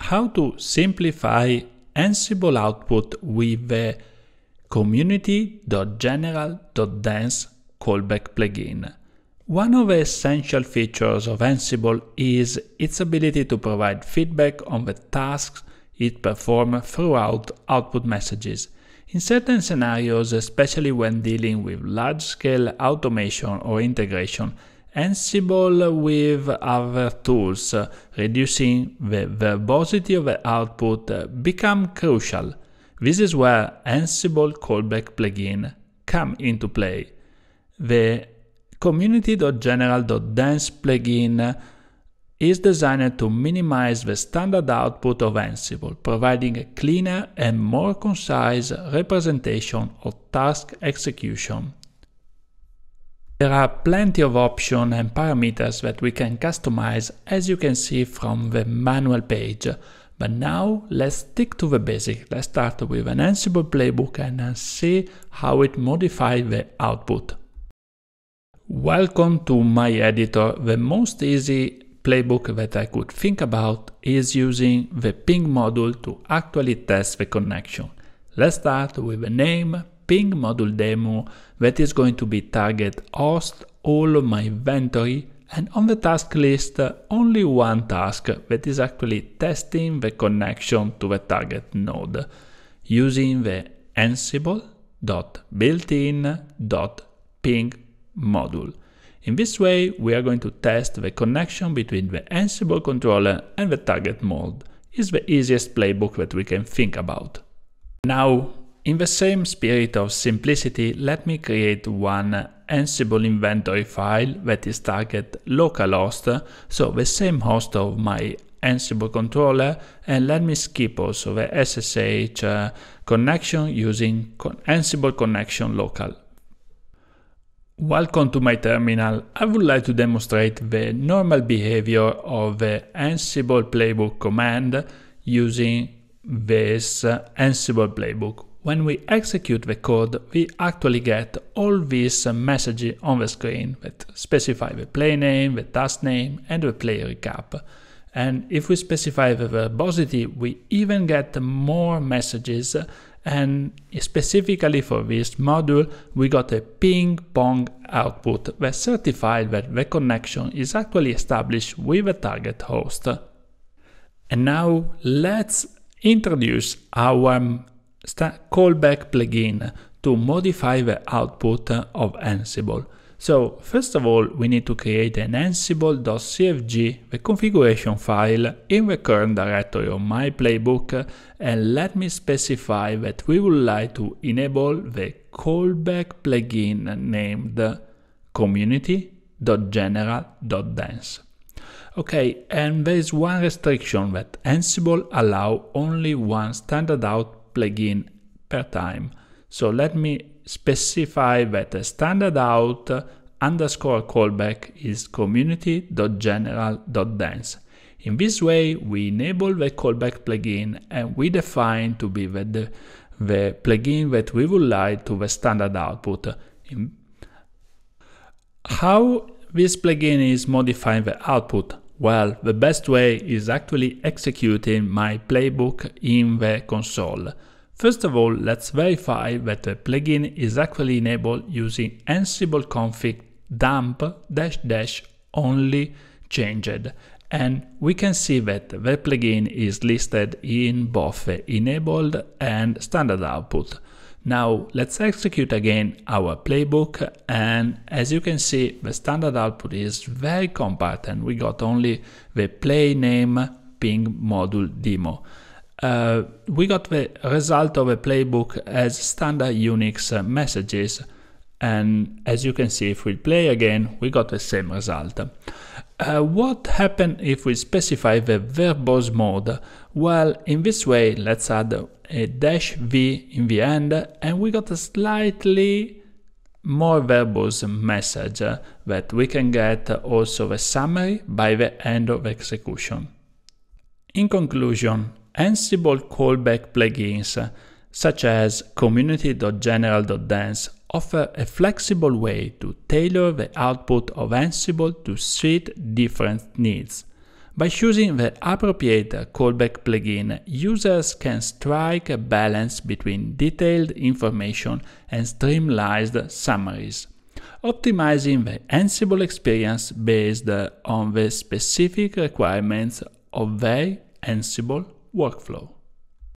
how to simplify Ansible output with the community.general.dense callback plugin. One of the essential features of Ansible is its ability to provide feedback on the tasks it performs throughout output messages. In certain scenarios, especially when dealing with large-scale automation or integration, Ansible with other tools, reducing the verbosity of the output become crucial. This is where Ansible callback plugin come into play. The community.general.dense plugin is designed to minimize the standard output of Ansible, providing a cleaner and more concise representation of task execution. There are plenty of options and parameters that we can customize as you can see from the manual page. But now let's stick to the basic. Let's start with an Ansible playbook and uh, see how it modifies the output. Welcome to my editor. The most easy playbook that I could think about is using the ping module to actually test the connection. Let's start with the name ping module demo that is going to be target host all of my inventory and on the task list only one task that is actually testing the connection to the target node using the ansible.builtin.ping module. In this way, we are going to test the connection between the Ansible controller and the target node. It's the easiest playbook that we can think about. Now, in the same spirit of simplicity, let me create one Ansible inventory file that is target localhost, so the same host of my Ansible controller, and let me skip also the SSH uh, connection using Ansible connection local. Welcome to my terminal. I would like to demonstrate the normal behavior of the Ansible playbook command using this Ansible playbook. When we execute the code, we actually get all these messages on the screen that specify the play name, the task name, and the play recap. And if we specify the verbosity, we even get more messages. And specifically for this module, we got a ping pong output that certified that the connection is actually established with the target host. And now let's introduce our callback plugin to modify the output of Ansible. So first of all, we need to create an ansible.cfg, the configuration file in the current directory of my playbook and let me specify that we would like to enable the callback plugin named community.general.dense. Okay, and there is one restriction that Ansible allow only one standard out plugin per time. So let me specify that the standard out underscore callback is community.general.dense. In this way, we enable the callback plugin and we define to be the, the plugin that we would like to the standard output. In how this plugin is modifying the output? Well, the best way is actually executing my playbook in the console. First of all, let's verify that the plugin is actually enabled using ansible config dump dash dash only changed and we can see that the plugin is listed in both enabled and standard output. Now let's execute again our playbook and as you can see the standard output is very compact and we got only the play name ping module demo. Uh, we got the result of a playbook as standard Unix messages and as you can see if we play again we got the same result. Uh, what happened if we specify the verbose mode? Well, in this way, let's add a dash v in the end and we got a slightly more verbose message uh, that we can get also the summary by the end of execution. In conclusion, Ansible callback plugins such as community.general.dense offer a flexible way to tailor the output of Ansible to suit different needs. By choosing the appropriate callback plugin, users can strike a balance between detailed information and streamlined summaries, optimizing the Ansible experience based on the specific requirements of their Ansible workflow.